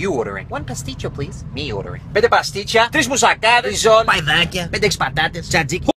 You ordering. One pasticho, please. Me ordering. Pwede pasticha, tris musaka, rizon, Paidάκια, πέντε παντάτες, τζατζίκι.